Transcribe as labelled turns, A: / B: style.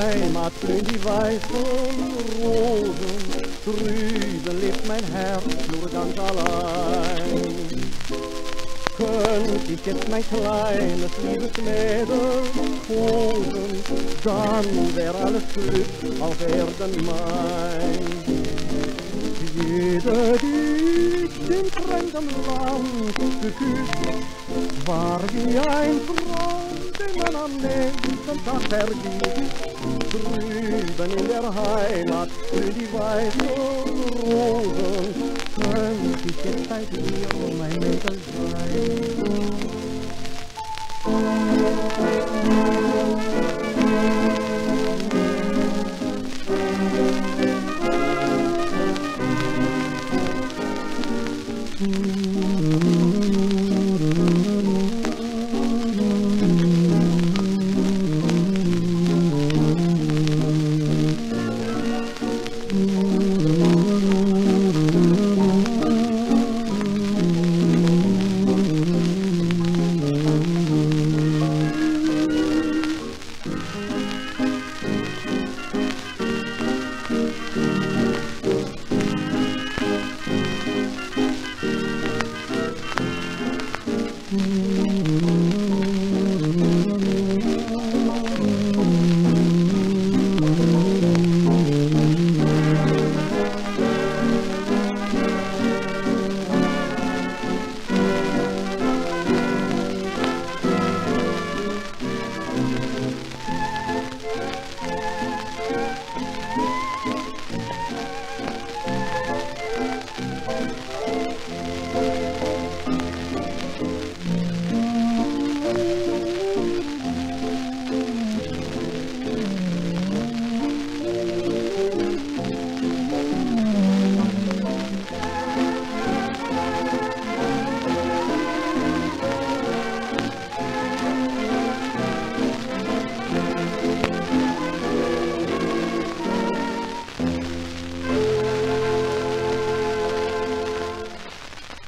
A: Heimat, schön die Weiße Rot. Drüben lebt mein Herz nur ganz allein. Könnt ich jetzt mein kleines liebes Mädel holen, dann wär alles Glück auf Erden mein. Fremdem Land geküsst, war wie ein Freund, den man am nächsten Tag vergisst. Drüben in der Heimat blühen die weißen Rosen, könnte ich jetzt bei dir, mein Mädel sein. Mm-hmm. Mm-hmm.